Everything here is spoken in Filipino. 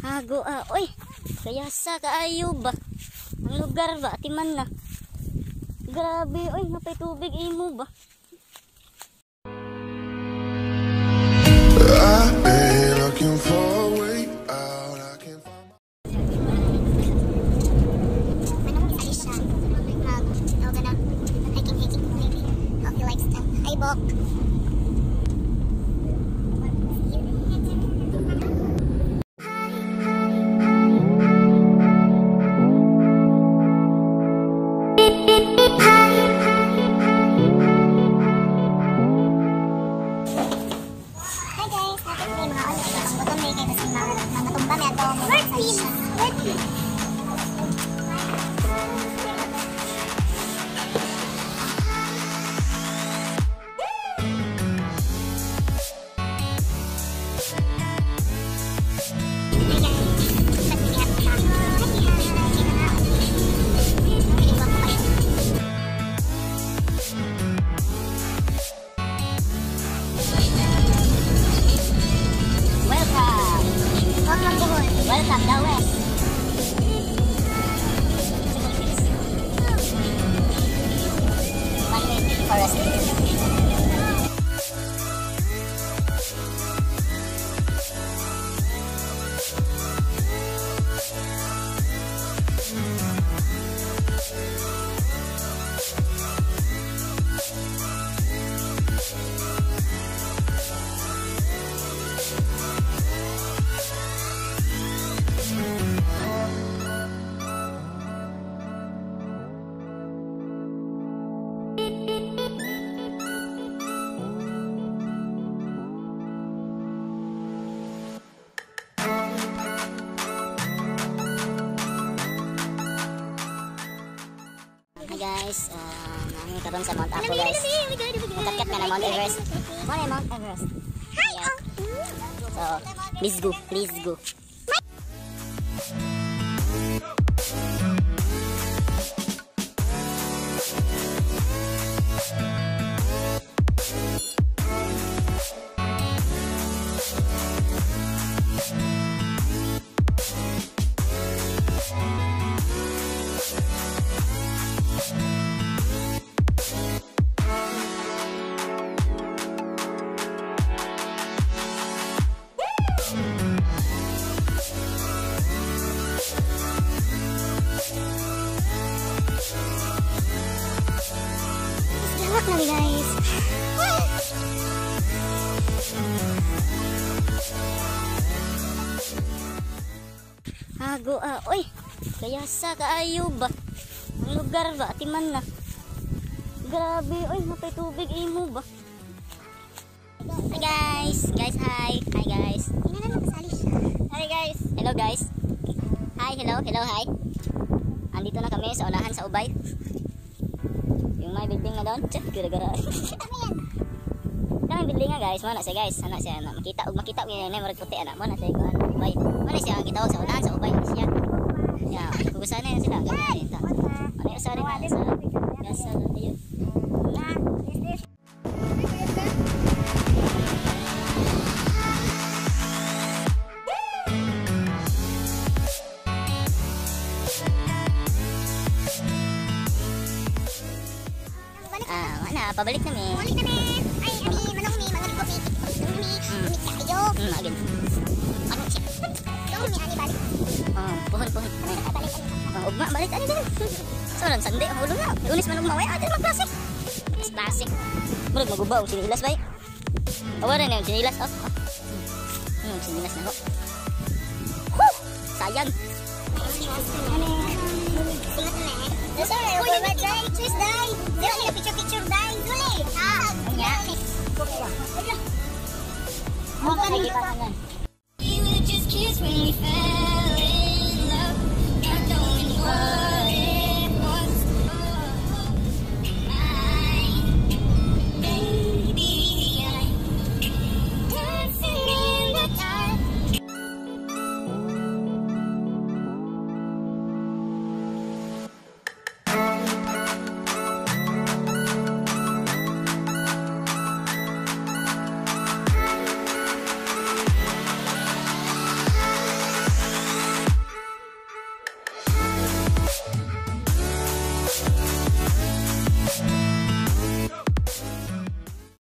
Hago ah, oy. Kaya sa kaayo ba? Ang lugar ba? Timan na. Grabe, oy, napay tubig imo ba? I've guys, uh, namin karon sa Mount Apo guys. Nakakat ka na Mount Everest. Mo na Mount Everest. Hi, oh. So, please go, please go. Hago ah, oy. Kaya sa kaayo ba? Ang lugar ba? Timan na. Grabe, oy, napay tubig imo ba? Hi guys! Guys, hi! Hi guys! Tingnan naman kasali siya. Hi guys! Hello guys! Hi, hello, hello, hi! Andito na kami sa unahan sa Ubay. Yung may building na doon. Tsak, gara-gara. Ano yan? Kanang building nga guys, mo na siya guys. Ano siya, na makita ug makita ko yung murag puti ana. Mo na siya kuan. Ubay. Mo na siya ang kita sa unahan sa Ubay siya. Ya, kugusan na sila. Ganyan ta. Ano sorry na sa Yes, sa tayo. Na. Ah, wala, pabalik kami. Balik na. Hmm, again. Ano siya? Manong mi, ani, balik. Oh, puhon, puhon. Ano balik? Ano? Oh, ugma, balik ani din. So, lang sande ang ulo na. Lunes man ugma, way atin magplasik. Mas plasik. Murag maguba ang sinilas bay. Awara na yung sinilas, oh. oh. Hmm, sinilas na ko. Huh! Sayang. Eh. Nasa, Uy, ba, day? Cheers, day. Dili, nila picture-picture, day. Duli. Ah, Anya. Huwag ka nang ipatangan.